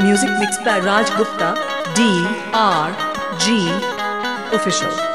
Music mixed by Raj Gupta, D R G Official.